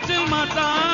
காற்றில் மாட்டான்